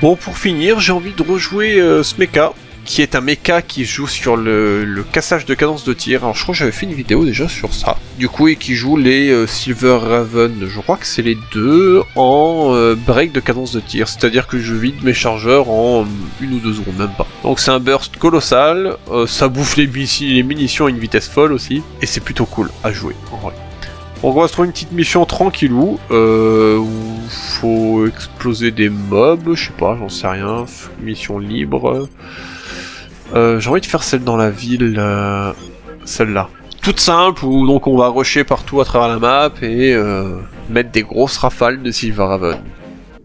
Bon, pour finir, j'ai envie de rejouer euh, ce mecha, qui est un mecha qui joue sur le, cassage de cadence de tir. Alors, je crois que j'avais fait une vidéo déjà sur ça. Du coup, et qui joue les euh, Silver Raven, je crois que c'est les deux, en euh, break de cadence de tir. C'est-à-dire que je vide mes chargeurs en une ou deux secondes, même pas. Donc, c'est un burst colossal, ça bouffe les, munitions à une vitesse folle aussi, et c'est plutôt cool à jouer, en vrai. On va se trouver une petite mission tranquillou, exploser des mobs, je sais pas, j'en sais rien, mission libre. Euh, J'ai envie de faire celle dans la ville, euh, celle-là. Toute simple, où donc on va rusher partout à travers la map et euh, mettre des grosses rafales de Silverhaven.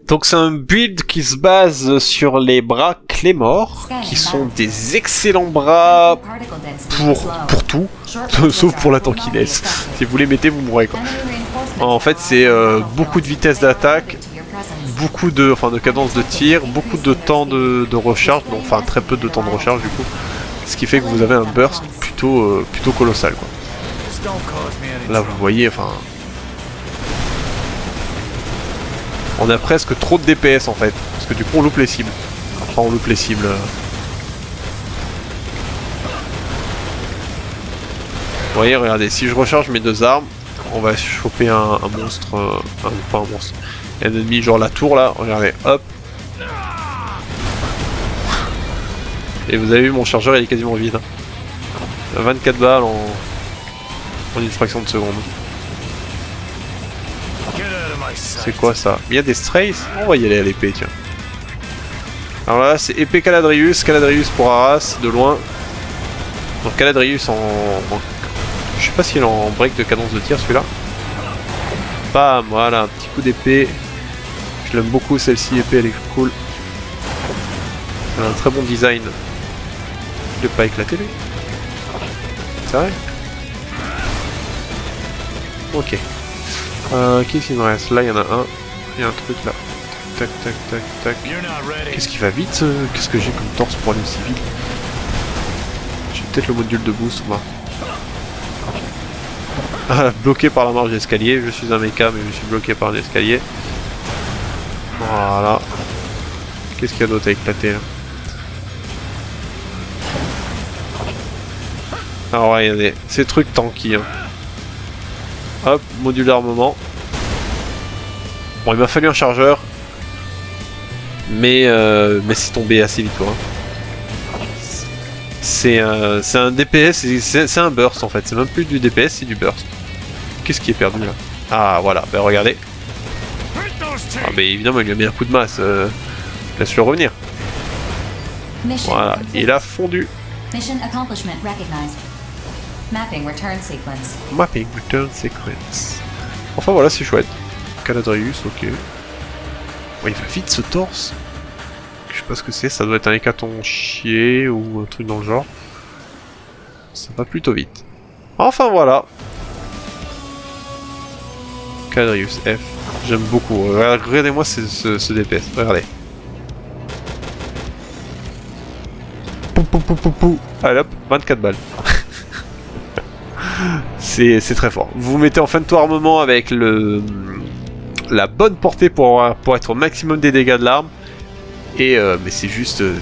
Donc c'est un build qui se base sur les bras Claymore, qui sont des excellents bras pour, pour tout, sauf pour la tankiness. Si vous les mettez, vous mourrez quoi. En fait, c'est beaucoup de vitesse d'attaque, beaucoup de, enfin, de cadence de tir, beaucoup de temps de, de recharge, enfin très peu de temps de recharge du coup, ce qui fait que vous avez un burst plutôt, euh, plutôt colossal quoi. Là vous voyez, enfin, on a presque trop de DPS en fait, parce que du coup on loupe les cibles. Enfin on loupe les cibles. euh. Vous voyez, regardez, si je recharge mes deux armes, on va choper un, monstre, euh, pas un monstre, un ennemi genre la tour là, regardez, hop. Et vous avez vu mon chargeur il est quasiment vide. hein. 24 balles en, en une fraction de seconde. C'est quoi ça? Il y a des strays? On va y aller à l'épée tiens. Alors là c'est épée Caladrius, Caladrius pour Arras de loin. Donc Caladrius en, en- Je sais pas s'il est en break de cadence de tir celui-là. Bam voilà un petit coup d'épée. Je l'aime beaucoup celle-ci épée elle est cool. Elle a un très bon design. Il est pas éclaté lui C'est vrai Ok. Euh, Qu'est-ce qu'il me reste? Là, il y en a un. Il y a un truc là. Tac, tac, tac, tac. Qu'est-ce qui va vite euh, Qu'est-ce que j'ai comme torse pour aller aussi vite J'ai peut-être le module de boost, va. Ah, bloqué par la marge d'escalier. Je suis un mecha, mais je suis bloqué par un escalier. Voilà. Qu'est-ce qu'il y a d'autre à éclater là Ah ouais, il y a des... ces trucs tanky. Hein. Hop, module d'armement. Bon, il m'a fallu un chargeur. Mais, euh, mais c'est tombé assez vite, quoi. C'est euh, un DPS, c'est un burst en fait. C'est même plus du DPS, c'est du burst. Qu'est-ce qui est perdu là? Ah, voilà, ben regardez. Ah, mais évidemment, il lui a mis un coup de masse. euh, Laisse-le revenir. Voilà, il a fondu. Mission accomplishment recognized. Mapping return sequence. Mapping Return Sequence. Enfin voilà, c'est chouette. Caladrius, ok. Bon, il va vite ce torse. Je sais pas ce que c'est, ça doit être un hécaton chier ou un truc dans le genre. Ça va plutôt vite. Enfin voilà. Caladrius F. J'aime beaucoup. Regardez- Regardez-moi ce, DPS. Regardez. Pou, pou, pou, pou, pou. Allez hop, 24 balles. c'est très fort. Vous mettez en fin de tour armement avec le la bonne portée pour, avoir- pour être au maximum des dégâts de l'arme. Et euh, mais c'est juste, euh,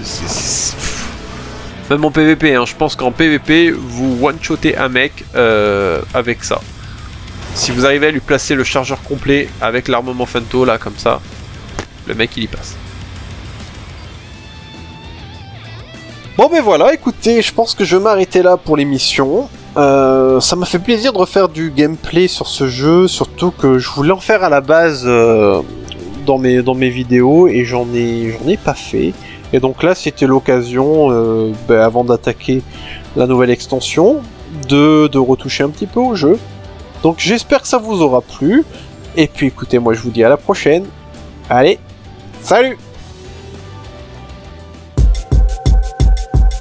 même en PVP, hein, je pense qu'en PVP vous one shotez un mec euh, avec ça. Si vous arrivez à lui placer le chargeur complet avec l'armement Fento là comme ça, le mec il y passe. Bon ben voilà, écoutez, je pense que je vais m'arrêter là pour l'émission. Euh, ça m'a fait plaisir de refaire du gameplay sur ce jeu, surtout que je voulais en faire à la base euh, dans, mes, dans mes vidéos et j'en ai, ai pas fait. Et donc là, c'était l'occasion, euh, ben, avant d'attaquer la nouvelle extension, de, de retoucher un petit peu au jeu. Donc j'espère que ça vous aura plu. Et puis écoutez, moi je vous dis à la prochaine. Allez, salut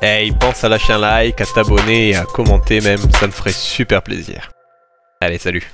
Hey, pense à lâcher un like, à t'abonner et à commenter même, ça me ferait super plaisir. Allez, salut